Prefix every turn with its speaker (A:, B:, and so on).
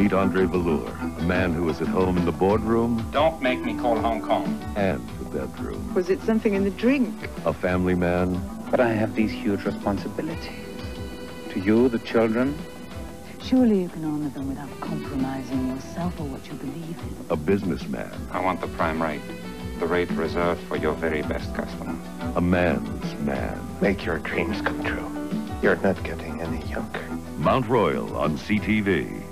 A: Meet Andre Valeur, a man who was at home in the boardroom
B: Don't make me call Hong Kong.
A: and the bedroom.
C: Was it something in the drink?
A: A family man
B: But I have these huge responsibilities. To you, the children,
D: Surely you can honor them without compromising yourself or what you believe in.
A: a businessman,
B: I want the prime rate. The rate reserved for your very best customer.
A: a man's man.
E: Make your dreams come true. You're not getting any younger.
A: Mount Royal on CTV.